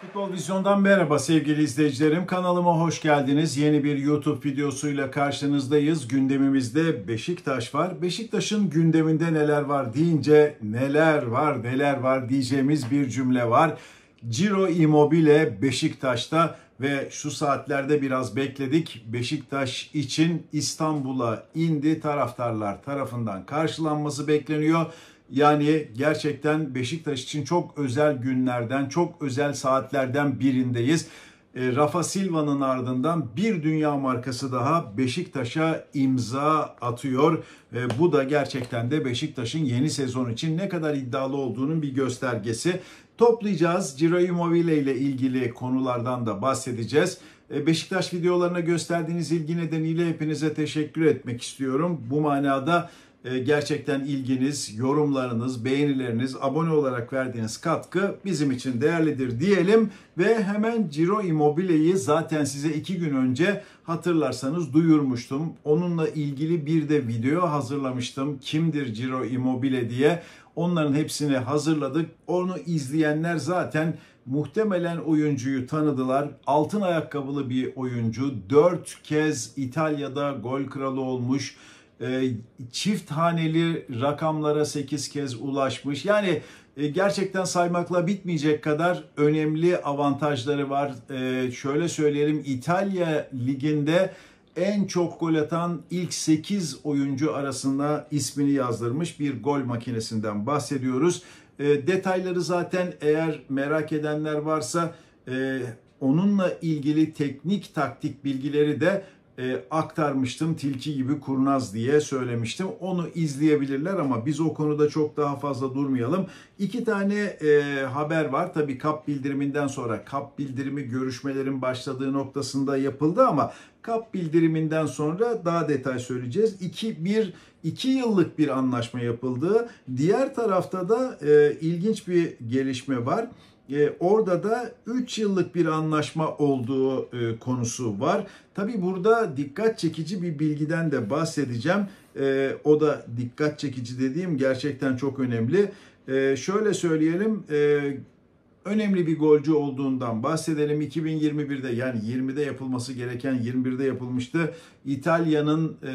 Futbol Vizyon'dan merhaba sevgili izleyicilerim. Kanalıma hoş geldiniz. Yeni bir YouTube videosuyla karşınızdayız. Gündemimizde Beşiktaş var. Beşiktaş'ın gündeminde neler var deyince neler var neler var diyeceğimiz bir cümle var. Ciro Immobile Beşiktaş'ta ve şu saatlerde biraz bekledik. Beşiktaş için İstanbul'a indi. Taraftarlar tarafından karşılanması bekleniyor. Yani gerçekten Beşiktaş için çok özel günlerden, çok özel saatlerden birindeyiz. E, Rafa Silva'nın ardından bir dünya markası daha Beşiktaş'a imza atıyor. E, bu da gerçekten de Beşiktaş'ın yeni sezon için ne kadar iddialı olduğunun bir göstergesi. Toplayacağız. Ciro Immobile ile ilgili konulardan da bahsedeceğiz. E, Beşiktaş videolarına gösterdiğiniz ilgi nedeniyle hepinize teşekkür etmek istiyorum. Bu manada gerçekten ilginiz, yorumlarınız, beğenileriniz, abone olarak verdiğiniz katkı bizim için değerlidir diyelim. Ve hemen Ciro Immobile'yi zaten size iki gün önce hatırlarsanız duyurmuştum. Onunla ilgili bir de video hazırlamıştım. Kimdir Ciro Immobile diye. Onların hepsini hazırladık. Onu izleyenler zaten muhtemelen oyuncuyu tanıdılar. Altın ayakkabılı bir oyuncu. Dört kez İtalya'da gol kralı olmuş çift haneli rakamlara 8 kez ulaşmış. Yani e, gerçekten saymakla bitmeyecek kadar önemli avantajları var. E, şöyle söyleyelim İtalya liginde en çok gol atan ilk 8 oyuncu arasında ismini yazdırmış bir gol makinesinden bahsediyoruz. Detayları zaten eğer merak edenler varsa onunla ilgili teknik taktik bilgileri de e, aktarmıştım. Tilki gibi kurnaz diye söylemiştim. Onu izleyebilirler ama biz o konuda çok daha fazla durmayalım. İki tane e, haber var. Tabii kap bildiriminden sonra kap bildirimi görüşmelerin başladığı noktasında yapıldı ama kap bildiriminden sonra daha detay söyleyeceğiz. İki, bir, iki yıllık bir anlaşma yapıldı. Diğer tarafta da e, ilginç bir gelişme var e, orada da 3 yıllık bir anlaşma olduğu e, konusu var. Tabi burada dikkat çekici bir bilgiden de bahsedeceğim. E, o da dikkat çekici dediğim gerçekten çok önemli. Şöyle söyleyelim, önemli bir golcü olduğundan bahsedelim. 2021'de yani 20'de yapılması gereken 21'de yapılmıştı. İtalya'nın e,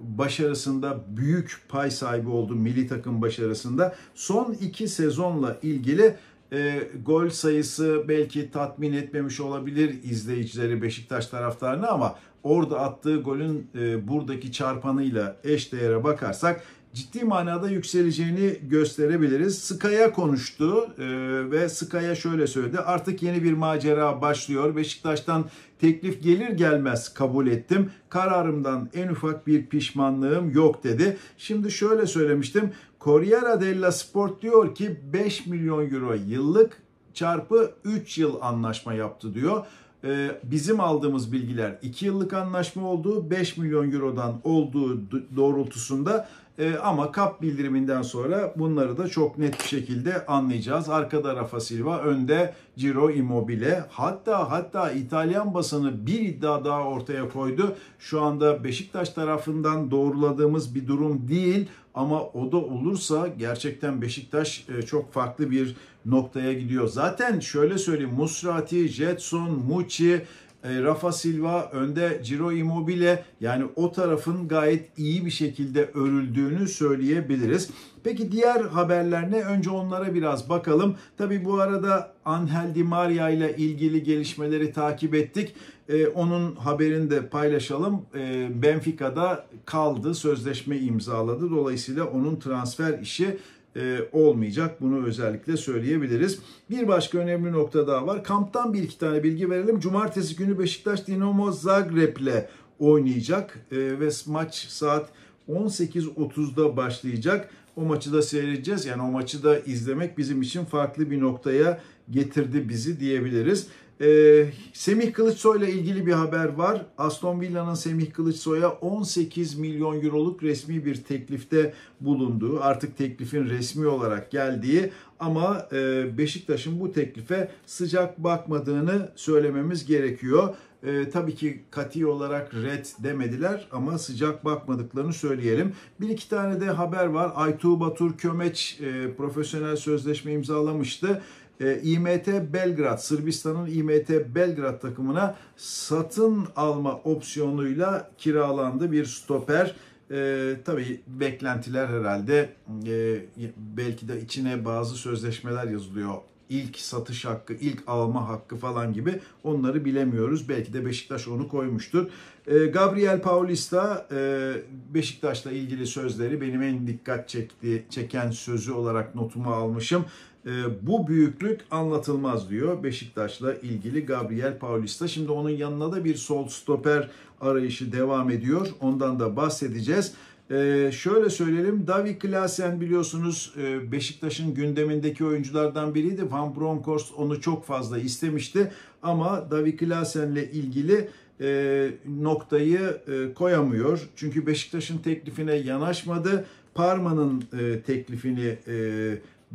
başarısında büyük pay sahibi oldu milli takım başarısında. Son iki sezonla ilgili e, gol sayısı belki tatmin etmemiş olabilir izleyicileri Beşiktaş taraftarını ama orada attığı golün e, buradaki çarpanıyla eş değere bakarsak ciddi manada yükseleceğini gösterebiliriz. Skaya konuştu e, ve Skaya şöyle söyledi. Artık yeni bir macera başlıyor. Beşiktaş'tan teklif gelir gelmez kabul ettim. Kararımdan en ufak bir pişmanlığım yok dedi. Şimdi şöyle söylemiştim. Corriere della Sport diyor ki 5 milyon euro yıllık çarpı 3 yıl anlaşma yaptı diyor. Ee, bizim aldığımız bilgiler 2 yıllık anlaşma olduğu 5 milyon eurodan olduğu doğrultusunda e, ama kap bildiriminden sonra bunları da çok net bir şekilde anlayacağız. Arkada Rafa Silva, önde Ciro Immobile. Hatta hatta İtalyan basını bir iddia daha ortaya koydu. Şu anda Beşiktaş tarafından doğruladığımız bir durum değil ama o da olursa gerçekten Beşiktaş e, çok farklı bir noktaya gidiyor. Zaten şöyle söyleyeyim Musrati, Jetson, Muçi, Rafa Silva, önde Ciro Immobile yani o tarafın gayet iyi bir şekilde örüldüğünü söyleyebiliriz. Peki diğer haberler ne? Önce onlara biraz bakalım. Tabi bu arada Angel Di Maria ile ilgili gelişmeleri takip ettik. Ee, onun haberini de paylaşalım. Ee, Benfica'da kaldı, sözleşme imzaladı. Dolayısıyla onun transfer işi e, olmayacak. Bunu özellikle söyleyebiliriz. Bir başka önemli nokta daha var. Kamptan bir iki tane bilgi verelim. Cumartesi günü Beşiktaş Dinamo Zagreb'le oynayacak e, ve maç saat 18.30'da başlayacak. O maçı da seyredeceğiz. Yani o maçı da izlemek bizim için farklı bir noktaya getirdi bizi diyebiliriz. Ee, Semih Kılıçsoy ile ilgili bir haber var. Aston Villa'nın Semih Kılıçsoy'a 18 milyon euroluk resmi bir teklifte bulunduğu, artık teklifin resmi olarak geldiği ama e, Beşiktaş'ın bu teklife sıcak bakmadığını söylememiz gerekiyor. E, tabii ki kati olarak red demediler ama sıcak bakmadıklarını söyleyelim. Bir iki tane de haber var. Aytuğ Batur Kömeç e, profesyonel sözleşme imzalamıştı. E, Belgrad, Sırbistan'ın IMT Belgrad takımına satın alma opsiyonuyla kiralandı bir stoper. E, tabii beklentiler herhalde e, belki de içine bazı sözleşmeler yazılıyor ilk satış hakkı, ilk alma hakkı falan gibi onları bilemiyoruz. Belki de Beşiktaş onu koymuştur. E, Gabriel Paulista e, Beşiktaş'la ilgili sözleri benim en dikkat çekti, çeken sözü olarak notumu almışım. E, bu büyüklük anlatılmaz diyor Beşiktaş'la ilgili Gabriel Paulista. Şimdi onun yanına da bir sol stoper arayışı devam ediyor. Ondan da bahsedeceğiz. Ee, şöyle söyleyelim, Davi Klaasen biliyorsunuz e, Beşiktaş'ın gündemindeki oyunculardan biriydi. Van Bronckhorst onu çok fazla istemişti ama Davi Klaasen'le ilgili e, noktayı e, koyamıyor. Çünkü Beşiktaş'ın teklifine yanaşmadı. Parma'nın e, teklifini e,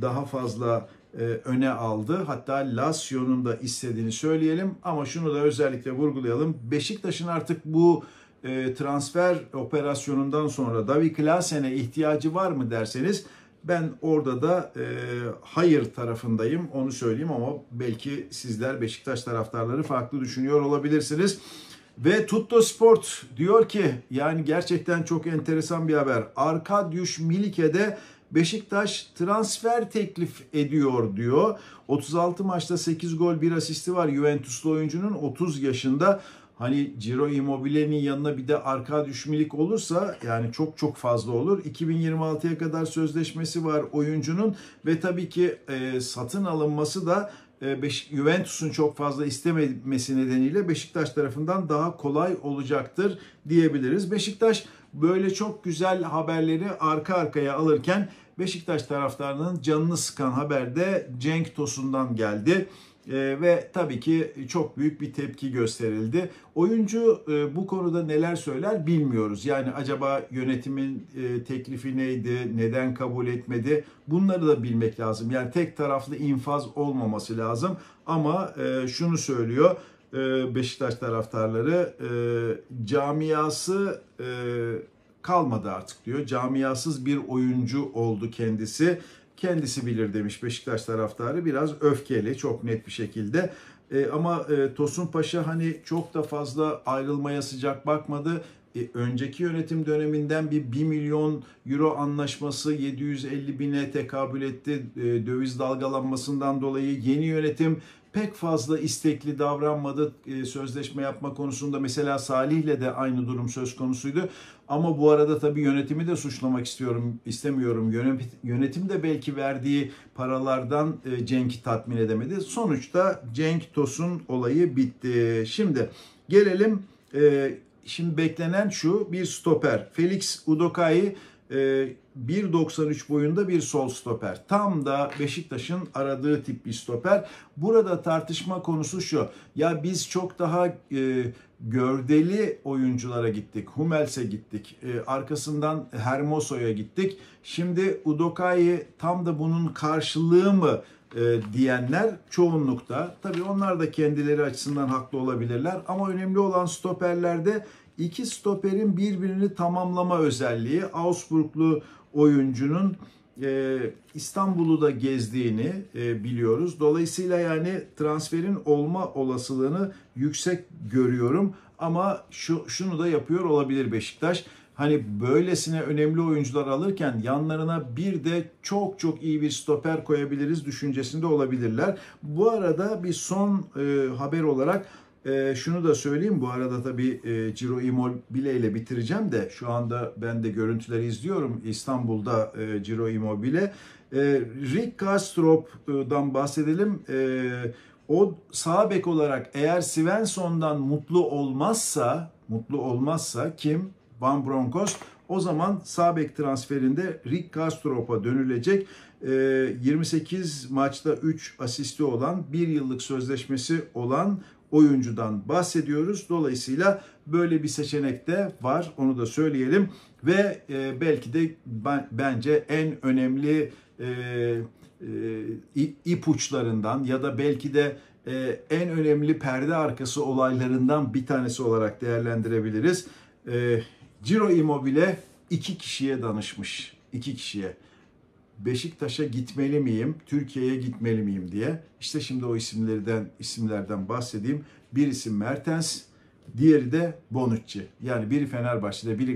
daha fazla e, öne aldı. Hatta Lazio'nun da istediğini söyleyelim ama şunu da özellikle vurgulayalım. Beşiktaş'ın artık bu e, transfer operasyonundan sonra Davi Klaasen'e ihtiyacı var mı derseniz ben orada da e, hayır tarafındayım onu söyleyeyim ama belki sizler Beşiktaş taraftarları farklı düşünüyor olabilirsiniz. Ve Tutto Sport diyor ki yani gerçekten çok enteresan bir haber. Arkadiusz Milike'de Beşiktaş transfer teklif ediyor diyor. 36 maçta 8 gol 1 asisti var Juventuslu oyuncunun 30 yaşında. Hani Ciro Immobile'nin yanına bir de arka düşmelik olursa yani çok çok fazla olur. 2026'ya kadar sözleşmesi var oyuncunun ve tabii ki e, satın alınması da e, Juventus'un çok fazla istememesi nedeniyle Beşiktaş tarafından daha kolay olacaktır diyebiliriz. Beşiktaş böyle çok güzel haberleri arka arkaya alırken Beşiktaş taraftarının canını sıkan haber de Cenk Tosun'dan geldi. E, ve tabii ki çok büyük bir tepki gösterildi. Oyuncu e, bu konuda neler söyler bilmiyoruz. Yani acaba yönetimin e, teklifi neydi, neden kabul etmedi bunları da bilmek lazım. Yani tek taraflı infaz olmaması lazım ama e, şunu söylüyor Beşiktaş taraftarları e, camiası e, kalmadı artık diyor. Camiasız bir oyuncu oldu kendisi kendisi bilir demiş Beşiktaş taraftarı. Biraz öfkeli çok net bir şekilde. E, ama e, Tosun Paşa hani çok da fazla ayrılmaya sıcak bakmadı. E, önceki yönetim döneminden bir 1 milyon euro anlaşması 750 bine tekabül etti. E, döviz dalgalanmasından dolayı yeni yönetim pek fazla istekli davranmadı e, sözleşme yapma konusunda. Mesela Salih'le de aynı durum söz konusuydu. Ama bu arada tabii yönetimi de suçlamak istiyorum, istemiyorum. Yönetim de belki verdiği paralardan e, Cenk'i tatmin edemedi. Sonuçta Cenk Tosun olayı bitti. Şimdi gelelim e, şimdi beklenen şu bir stoper. Felix Udokai 1.93 boyunda bir sol stoper. Tam da Beşiktaş'ın aradığı tip bir stoper. Burada tartışma konusu şu. Ya biz çok daha e, gördeli oyunculara gittik. Hummels'e gittik. E, arkasından Hermoso'ya gittik. Şimdi Udokai'yi tam da bunun karşılığı mı e, diyenler çoğunlukta. Tabii onlar da kendileri açısından haklı olabilirler. Ama önemli olan stoperlerde iki stoperin birbirini tamamlama özelliği. Augsburglu oyuncunun e, İstanbul'u da gezdiğini e, biliyoruz. Dolayısıyla yani transferin olma olasılığını yüksek görüyorum. Ama şu şunu da yapıyor olabilir Beşiktaş. Hani böylesine önemli oyuncular alırken yanlarına bir de çok çok iyi bir stoper koyabiliriz düşüncesinde olabilirler. Bu arada bir son e, haber olarak e, şunu da söyleyeyim bu arada tabii e, Ciro Immobile ile bitireceğim de şu anda ben de görüntüleri izliyorum İstanbul'da e, Ciro Immobile. E, Rick Castrop'dan bahsedelim. E, o sağ bek olarak eğer Svensson'dan mutlu olmazsa, mutlu olmazsa kim? Van Bronckhorst o zaman sağ bek transferinde Rick Castrop'a dönülecek. 28 e, maçta 3 asisti olan, 1 yıllık sözleşmesi olan oyuncudan bahsediyoruz. Dolayısıyla böyle bir seçenek de var. Onu da söyleyelim. Ve e, belki de ben, bence en önemli e, e, ipuçlarından ya da belki de e, en önemli perde arkası olaylarından bir tanesi olarak değerlendirebiliriz. E, Ciro Immobile iki kişiye danışmış. iki kişiye. Beşiktaş'a gitmeli miyim, Türkiye'ye gitmeli miyim diye. İşte şimdi o isimlerden isimlerden bahsedeyim. Bir isim Mertens, diğeri de Bonucci. Yani biri Fenerbahçe'de, biri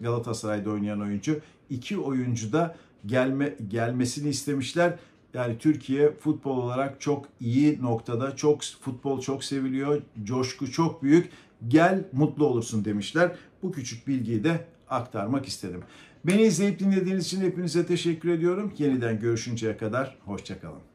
Galatasaray'da oynayan oyuncu. İki oyuncu da gelme gelmesini istemişler. Yani Türkiye futbol olarak çok iyi noktada. Çok futbol çok seviliyor. Coşku çok büyük. Gel mutlu olursun demişler. Bu küçük bilgiyi de aktarmak istedim. Beni izleyip dinlediğiniz için hepinize teşekkür ediyorum. Yeniden görüşünceye kadar hoşçakalın.